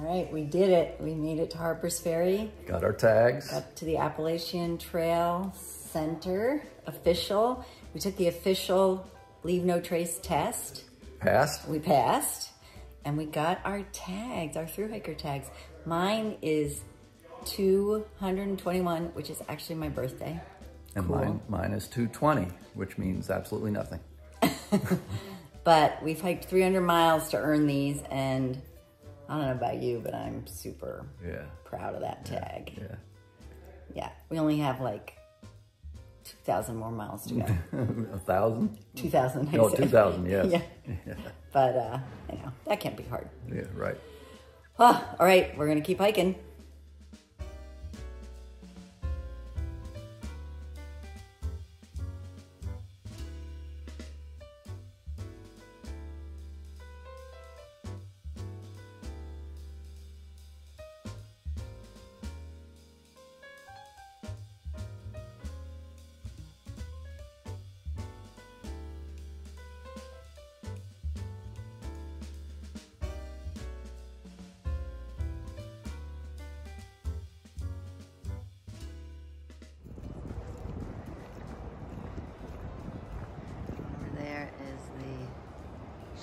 All right, we did it. We made it to Harper's Ferry. Got our tags. Up to the Appalachian Trail Center, official. We took the official Leave No Trace test. Passed. We passed. And we got our tags, our through hiker tags. Mine is 221, which is actually my birthday. And cool. mine, mine is 220, which means absolutely nothing. but we've hiked 300 miles to earn these, and I don't know about you, but I'm super yeah. proud of that tag. Yeah. Yeah. We only have like 2,000 more miles to go. A thousand? 2,000. No, 2,000, yes. yeah. yeah. But, uh, you know, that can't be hard. Yeah, right. Oh, all right, we're going to keep hiking.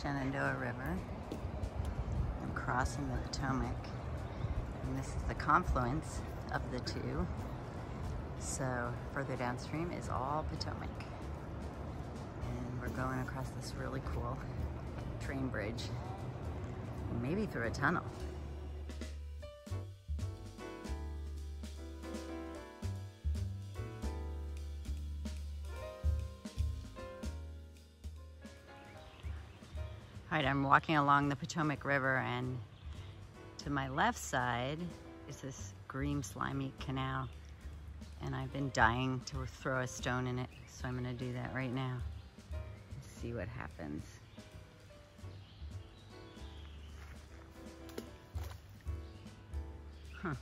Shenandoah River. I'm crossing the Potomac. And this is the confluence of the two. So further downstream is all Potomac. And we're going across this really cool train bridge. Maybe through a tunnel. All right, I'm walking along the Potomac River and to my left side is this green slimy canal. And I've been dying to throw a stone in it so I'm gonna do that right now. Let's see what happens. Huh